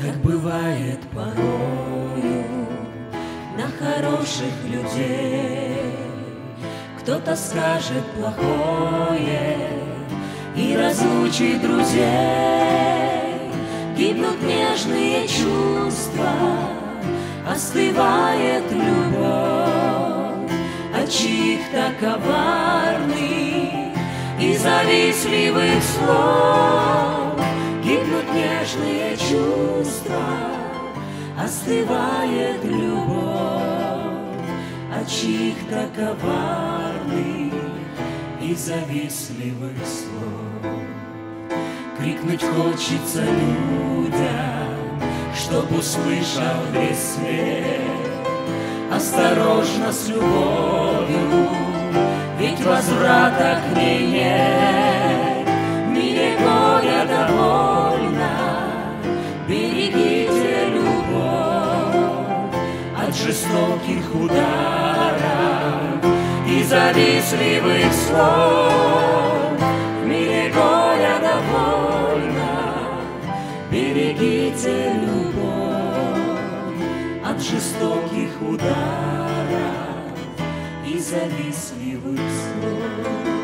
как бывает порою на хороших людей. Кто-то скажет плохое и разлучит друзей. Гибнут нежные чувства, остывает любовь от чьих-то коварных и завистливых слов. Остывает любовь от чьих-то коварных и завистливых слов. Крикнуть хочется людям, чтоб услышал весь свет. Осторожно с любовью, ведь возврата к ней нет. От жестоких ударов и завистливых слов. В мире горя довольно, берегите любовь от жестоких ударов и завистливых слов.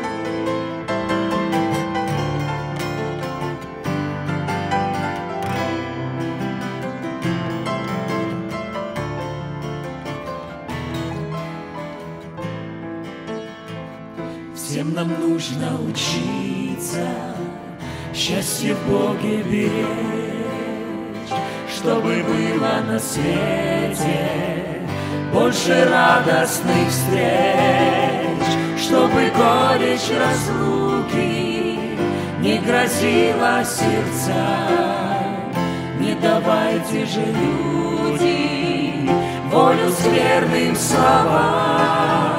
Всем нам нужно учиться. Счастье в Боге беречь Чтобы было на свете Больше радостных встреч Чтобы горечь разлуки Не грозила сердца. Не давайте же люди Волю скверным словам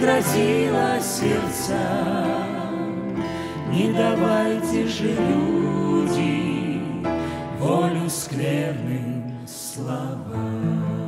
не грозила сердцам. Не давайте же, люди, волю скверным словам.